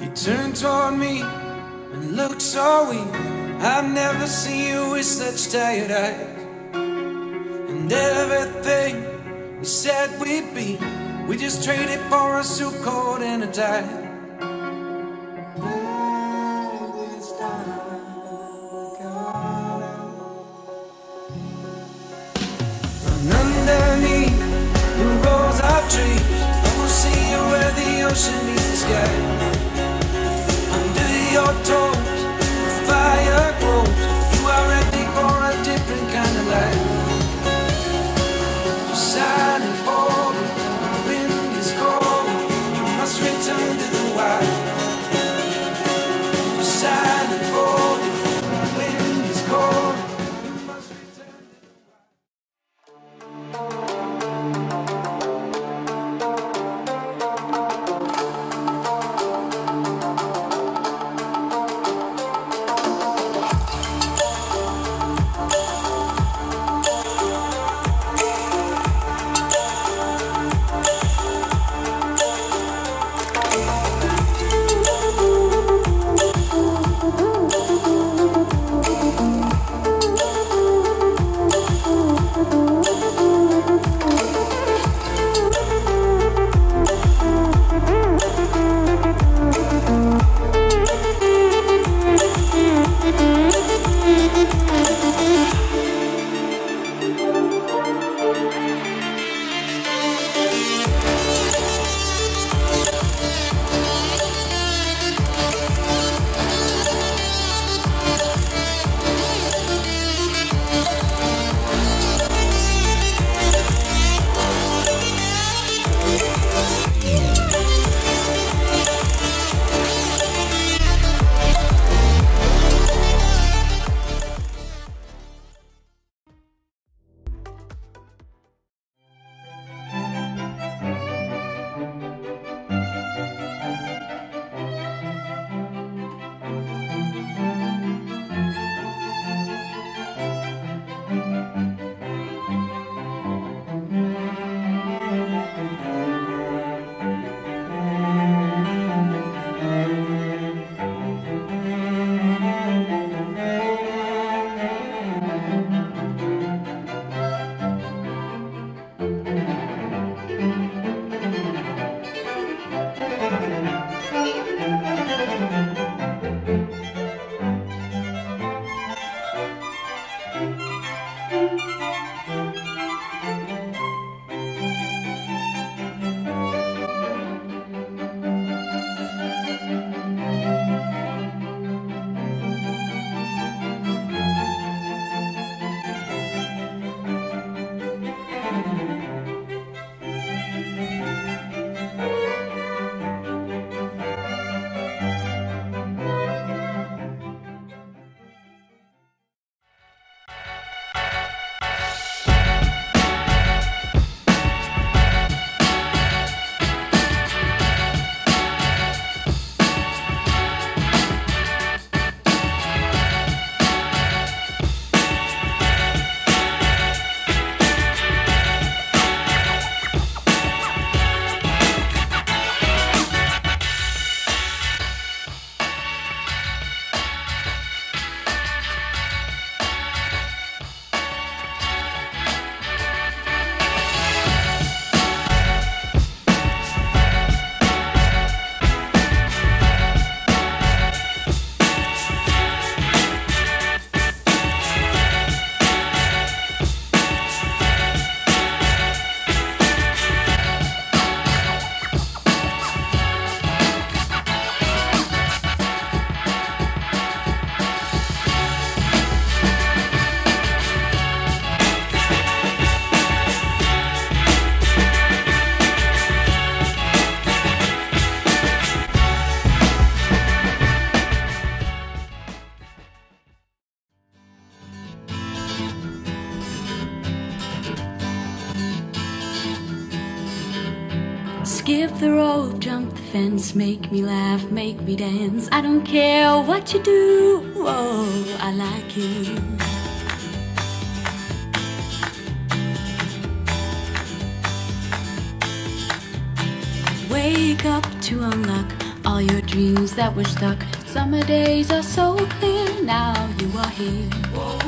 You turned toward me and looked so weak. I've never seen you with such tired eyes. And everything we said we'd be, we just traded for a suit coat and a tie. Skip the rope, jump the fence, make me laugh, make me dance. I don't care what you do, whoa, I like you. Wake up to unlock All your dreams that were stuck. Summer days are so clear. Now you are here.